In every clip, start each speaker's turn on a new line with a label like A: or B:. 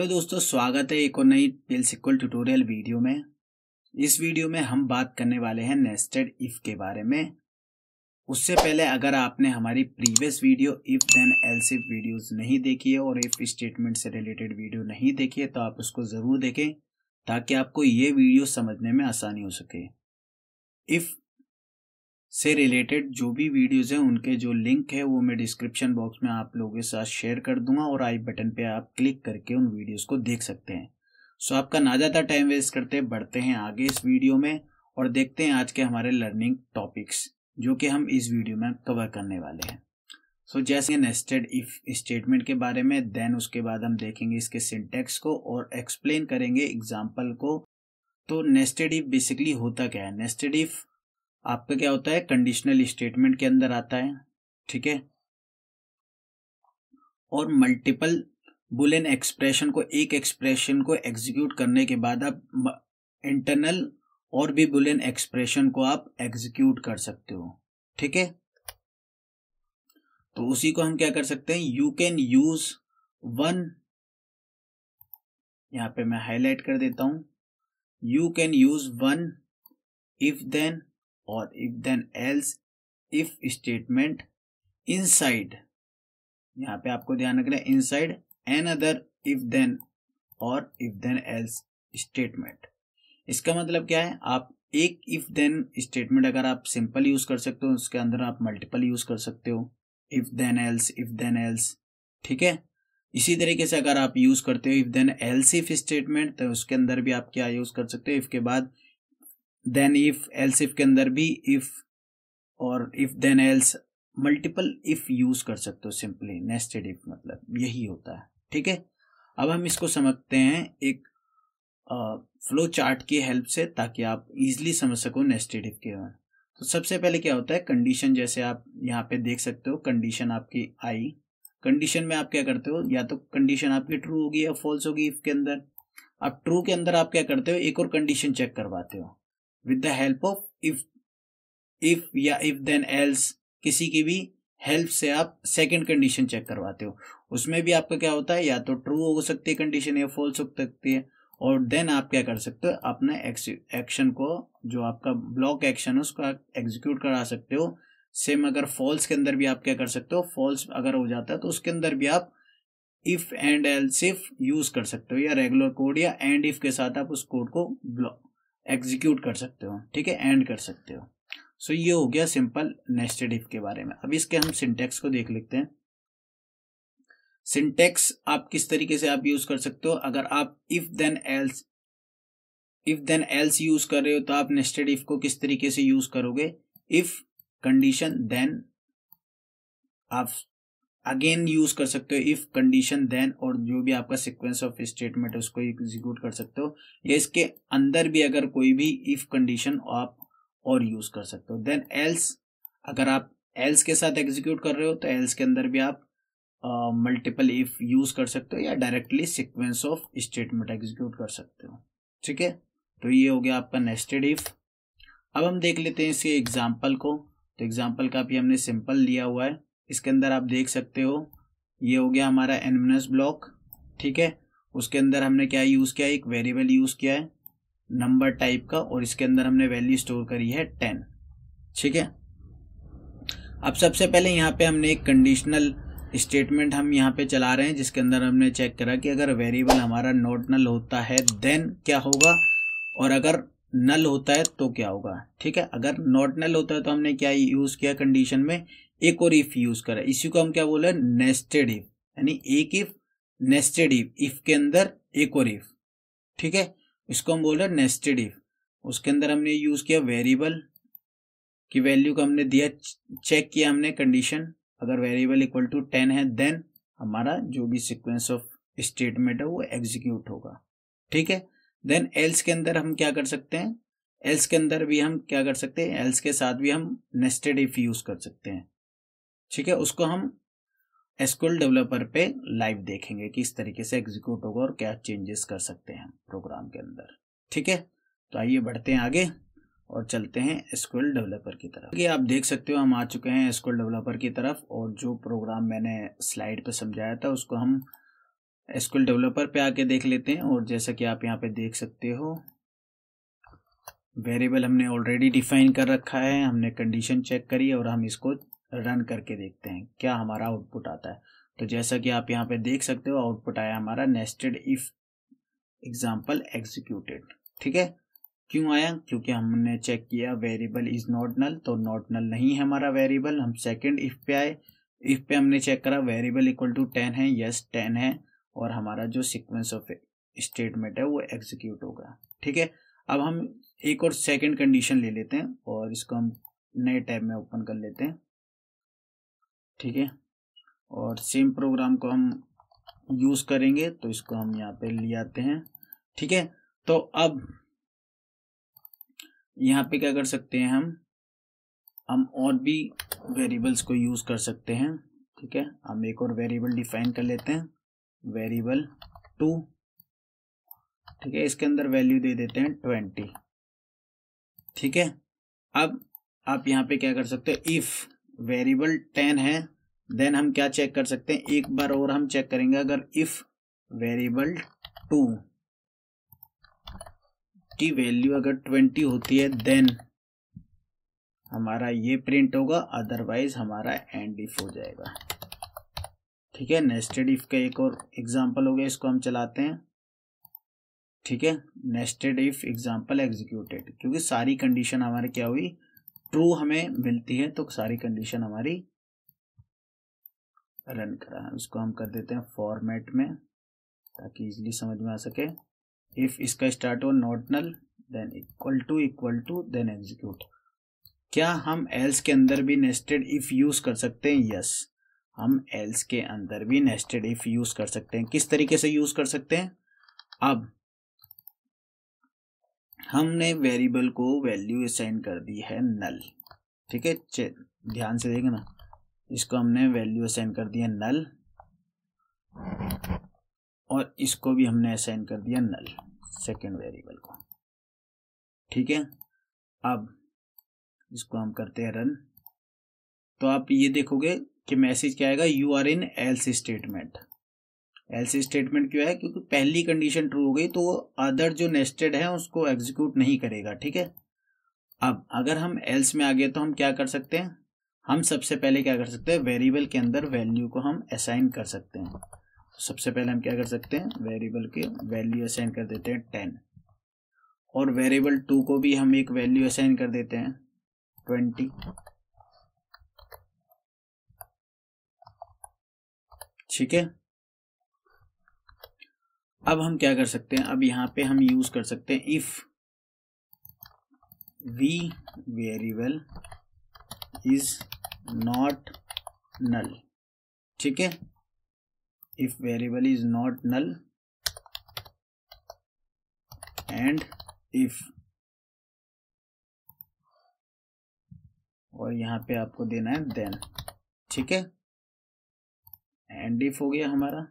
A: Hello दोस्तों, स्वागत है एक और नई पेल सिक्वल ट्यूटोरियल वीडियो में। इस वीडियो में हम बात करने वाले हैं नेस्टेड इफ़ के बारे में। उससे पहले अगर आपने हमारी previous video if then else if videos नहीं देखी है और इफ़ स्टेटमेंट से रिलेटेड वीडियो नहीं देखी है तो आप उसको ज़रूर देखें ताकि आपको ये वीडियो समझने में आसानी हो सके। इफ़ से रिलेटेड जो भी वीडियोस हैं उनके जो लिंक है वो मैं डिस्क्रिप्शन बॉक्स में आप लोगों के साथ शेयर कर दूँगा और आई बटन पे आप क्लिक करके उन वीडियोस को देख सकते हैं। सो आपका ना ज़्यादा टाइम वेस्ट करते बढ़ते हैं आगे इस वीडियो में और देखते हैं आज के हमारे लर्निंग टॉपिक्स जो कि हम इस वीडियो में कवर करने वाले हैं। सो so, जैसे नेस्टेड इफ़ स्टेटमेंट के बारे में देन उसके बाद हम देखेंगे इसके सिंटेक्स को और एक्सप्लेन करेंगे एग्ज़ाम्पल को। तो नेस्टेड इफ़ बेसिकली होता क्या है? नेस्टेड इफ़ आपका क्या होता है? कंडीशनल स्टेटमेंट के अंदर आता है, ठीक है? और मल्टीपल बुलियन एक्सप्रेशन को एक एक्सप्रेशन को एग्जीक्यूट करने के बाद आप इंटरनल और भी बुलियन एक्सप्रेशन को आप एग्जीक्यूट कर सकते हो, ठीक है? तो उसी को हम क्या कर सकते हैं? यू कैन यूज़ वन यहाँ पे मैं हाईलाइट कर देता हूँ। You can use one if then और if then else if statement inside यहाँ पे आपको ध्यान रखना है एन अदर इफ़ देन और इफ़ देन एल्स स्टेटमेंट इसका मतलब क्या है? आप एक इफ़ देन स्टेटमेंट अगर आप सिंपल यूज़ कर सकते हो, उसके अंदर आप मल्टीपल यूज़ कर सकते हो if then else if then else ठीक है? इसी तरीके से अगर आप यूज़ करते हो if then else if statement तो उसके अंदर भी आप क्या यूज़ कर सकते हो? इफ़ के बाद देन इफ़ एल्स इफ़ के अंदर भी इफ़ और if then else multiple if use कर सकते हो सिंपली नेस्टेड इफ़ मतलब यही होता है, ठीक है? अब हम इसको समझते हैं एक फ्लो चार्ट की हेल्प से ताकि आप इजीली समझ सको नेस्टेड इफ़ के बारे तो सबसे पहले क्या होता है? कंडीशन जैसे आप यहाँ पे देख सकते हो कंडीशन आपकी आई कंडीशन में आप क्या करते हो? या तो कंडीशन आपकी ट्रू होगी या फॉल्स होगी इफ़ के अंदर। अब ट्रू के अंदर आप क्या करते हो? एक और कंडीशन चेक करवाते हो। With the help of if if या इफ़ देन एल्स किसी की भी हेल्प से आप सेकंड कंडीशन चेक करवाते हो। उसमें भी आपका क्या होता है, या तो ट्रू हो सकती है कंडीशन या फॉल्स हो सकती है। और देन आप क्या कर सकते हो, अपने एक्शन को, जो आपका ब्लॉक एक्शन है, उसको एग्जीक्यूट करा सकते हो। सेम अगर फॉल्स के अंदर भी आप क्या कर सकते हो फॉल्स अगर हो जाता है तो उसके अंदर भी आप if and else if use कर सकते हो, या रेगुलर कोड या एंड इफ़ के साथ आप उस कोड को ब्लॉक एग्जीक्यूट कर सकते हो ठीक है? एंड कर सकते हो। सो so, ये हो गया सिंपल नेस्टेड इफ़ के बारे में। अब इसके हम सिंटेक्स को देख लेते हैं। सिंटेक्स आप किस तरीके से आप यूज़ कर सकते हो? अगर आप if then else if then else use कर रहे हो तो आप नेस्टेड इफ़ को किस तरीके से यूज़ करोगे? इफ़ कंडीशन देन आप अगेन यूज़ कर सकते हो इफ़ कंडीशन देन और जो भी आपका सिक्वेंस ऑफ़ स्टेटमेंट है, उसको एग्जीक्यूट कर सकते हो। या इसके अंदर भी अगर कोई भी इफ़ कंडीशन आप और यूज़ कर सकते हो। देन एल्स अगर आप एल्स के साथ एग्जीक्यूट कर रहे हो तो एल्स के अंदर भी आप मल्टीपल इफ़ यूज़ कर सकते हो या directly sequence of statement execute कर सकते हो। ठीक है? तो ये हो गया आपका नेस्टेड इफ़ अब हम देख लेते हैं इसके एग्ज़ाम्पल को। तो एग्ज़ाम्पल का भी हमने सिंपल लिया हुआ है। इसके अंदर आप देख सकते हो, ये हो गया हमारा एनमिनस ब्लॉक ठीक है? उसके अंदर हमने क्या यूज़ किया? एक वेरिएबल यूज़ किया है नंबर टाइप का, और इसके अंदर हमने वैल्यू स्टोर करी है टेन ठीक है? अब सबसे पहले यहाँ पे हमने एक कंडीशनल स्टेटमेंट हम यहाँ पे चला रहे हैं, जिसके अंदर हमने चेक करा कि अगर वेरिएबल हमारा नोट नल होता है देन क्या होगा? और अगर नल होता है तो क्या होगा? ठीक है, अगर नॉट नल होता है तो हमने क्या यूज़ किया कंडीशन में? एक और इफ़ यूज़ करा। इसी को हम क्या बोले नेस्टेड इफ़ यानी एक इफ़ नेस्टेड इफ़ इफ़ के अंदर एक और इफ़ ठीक है, इसको हम बोल नेस्टेड इफ़ उसके अंदर हमने यूज़ किया वेरिएबल की वैल्यू को हमने दिया चेक किया हमने कंडीशन अगर वेरिएबल इक्वल टू टेन है देन हमारा जो भी सिक्वेंस ऑफ़ स्टेटमेंट है वो एग्जीक्यूट होगा। ठीक है देन एल्स के अंदर हम क्या कर सकते हैं? एल्स के अंदर भी हम क्या कर सकते हैं? एल्स के साथ भी हम नेस्टेड इफ़ यूज़ कर सकते हैं। ठीक है? उसको हम एसक्यूएल डेवलपर पे लाइव देखेंगे कि इस तरीके से एग्जीक्यूट होगा और क्या चेंजेस कर सकते हैं प्रोग्राम के अंदर। ठीक है? तो आइए बढ़ते हैं आगे और चलते हैं एसक्यूएल डेवलपर की तरफ़। ये आप देख सकते हो, हम आ चुके हैं एसक्यूएल डेवलपर की तरफ़ और जो प्रोग्राम मैंने स्लाइड पे समझाया था, उसको हम एसक्यूएल डेवलपर पे आके देख लेते हैं और जैसा कि आप यहाँ पे देख सकते हो वेरिएबल हमने ऑलरेडी डिफाइन कर रखा है हमने कंडीशन चेक करी और हम इसको रन करके देखते हैं क्या हमारा आउटपुट आता है। तो जैसा कि आप यहाँ पे देख सकते हो आउटपुट आया हमारा नेस्टेड इफ़ एग्ज़ाम्पल एग्जीक्यूटेड ठीक है? क्यों आया? क्योंकि हमने चेक किया वेरिएबल इज़ नॉट नल तो नॉट नल नहीं है हमारा वेरिएबल हम सेकंड इफ़ पे आए इफ़ पे हमने चेक करा वेरिएबल इक्वल टू टेन है यस yes, टेन है। और हमारा जो सीक्वेंस ऑफ़ स्टेटमेंट है, वो एग्जीक्यूट होगा। ठीक है? अब हम एक और सेकंड कंडीशन ले लेते हैं और इसको हम नए टैब में ओपन कर लेते हैं। ठीक है? और सेम प्रोग्राम को हम यूज़ करेंगे तो इसको हम यहाँ पे ले आते हैं। ठीक है? तो अब यहाँ पे क्या कर सकते हैं हम? हम और भी वेरिएबल्स को यूज़ कर सकते हैं। ठीक है? हम एक और वेरिएबल डिफाइन कर लेते हैं। Variable two. ठीक है, इसके अंदर वैल्यू दे देते हैं ट्वेंटी। ठीक है, अब आप यहाँ पे क्या कर सकते हो इफ़ वेरिएबल टेन है देन हम क्या चेक कर सकते हैं, एक बार और हम चेक करेंगे, अगर इफ़ वेरिएबल टू की वैल्यू अगर ट्वेंटी होती है देन हमारा ये प्रिंट होगा अदरवाइज़ हमारा एंड इफ़ हो जाएगा। ठीक है नेस्टेड इफ़ का एक और एग्जांपल हो गया, इसको हम चलाते हैं। ठीक है नेस्टेड इफ़ एग्जांपल एग्जीक्यूटेड क्योंकि सारी कंडीशन हमारी क्या हुई? ट्रू हमें मिलती है तो सारी कंडीशन हमारी रन करा है। इसको हम कर देते हैं फॉर्मेट में, ताकि इजीली समझ में आ सके। इफ़ इसका स्टार्ट हो not null then equal to equal to then execute क्या हम एल्स के अंदर भी नेस्टेड इफ़ यूज़ कर सकते हैं? यस हम एल्स के अंदर भी नेस्टेड इफ़ यूज़ कर सकते हैं। किस तरीके से यूज़ कर सकते हैं? अब, हमने वेरिएबल को वैल्यू असाइन कर दी है नल ठीक है? ध्यान से देखना इसको हमने वैल्यू असाइन कर दिया नल और इसको भी हमने असाइन कर दिया नल सेकेंड वेरिएबल को। ठीक है? अब, इसको हम करते हैं रन तो आप ये देखोगे कि मैसेज क्या आएगा? You are in else statement else statement क्यों है? क्योंकि पहली कंडीशन ट्रू हो गई तो अदर जो नेस्टेड है, उसको एग्जीक्यूट नहीं करेगा, ठीक है? अब, अगर हम एल्स में आ गए तो हम क्या कर सकते हैं? हम सबसे पहले क्या कर सकते हैं? वेरिएबल के अंदर वैल्यू को हम असाइन कर सकते हैं। तो सबसे पहले हम क्या कर सकते हैं? वेरिएबल के वैल्यू असाइन कर देते हैं टेन और वेरिएबल टू को भी हम एक वैल्यू असाइन कर देते हैं ट्वेंटी ठीक है? अब हम क्या कर सकते हैं? अब यहाँ पे हम यूज़ कर सकते हैं if V variable is not null ठीक है? If variable is not null and if और यहाँ पे आपको देना है देन ठीक है? एंड इफ़ हो गया हमारा।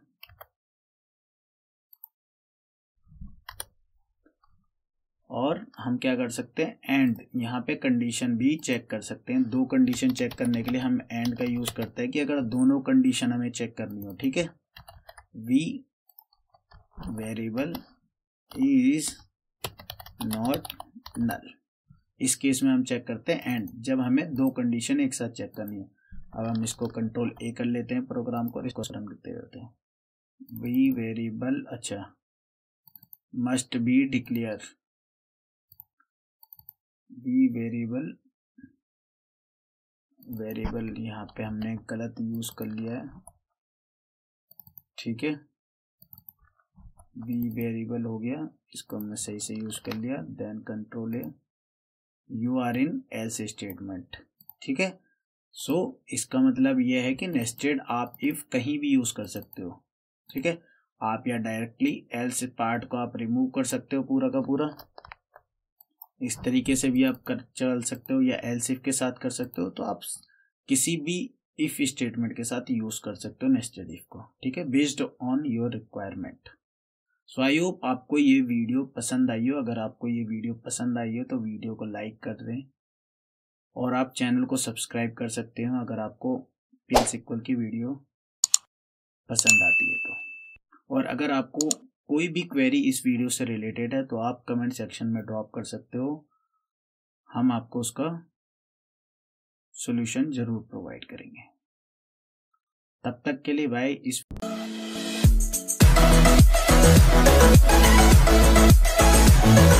A: और हम क्या कर सकते हैं? एंड यहाँ पे कंडीशन भी चेक कर सकते हैं। दो कंडीशन चेक करने के लिए हम एंड का यूज़ करते हैं कि अगर दोनों कंडीशन हमें चेक करनी हो, ठीक है? V variable is not null इस केस में हम चेक करते हैं एंड जब हमें दो कंडीशन एक साथ चेक करनी है। अब हम इसको कंट्रोल ए कर लेते हैं प्रोग्राम को, इसको रन करते रहते हैं। वी वेरिएबल अच्छा। Must be declare be variable variable यहाँ पे हमने गलत यूज़ कर लिया है। ठीक है? बी वेरिएबल हो गया, इसको हमने सही से यूज़ कर लिया then control A you are in else statement ठीक है? सो so, इसका मतलब यह है कि नेस्टेड आप इफ़ कहीं भी यूज़ कर सकते हो। ठीक है? आप या डायरेक्टली एल्स पार्ट को आप रिमूव कर सकते हो पूरा का पूरा। इस तरीके से भी आप कर चल सकते हो या एल्स इफ़ के साथ कर सकते हो तो आप किसी भी इफ़ स्टेटमेंट के साथ यूज़ कर सकते हो नेस्टेड इफ़ को। ठीक है? Based on your requirement so I hope आपको ये वीडियो पसंद आई हो। अगर आपको ये वीडियो पसंद आई हो तो वीडियो को लाइक कर दें। और आप चैनल को सब्सक्राइब कर सकते हो अगर आपको पी एस इक्वल की वीडियो पसंद आती है तो। और अगर आपको कोई भी क्वेरी इस वीडियो से रिलेटेड है तो आप कमेंट सेक्शन में ड्रॉप कर सकते हो। हम आपको उसका सॉल्यूशन ज़रूर प्रोवाइड करेंगे। तब तक के लिए बाय इस Thank.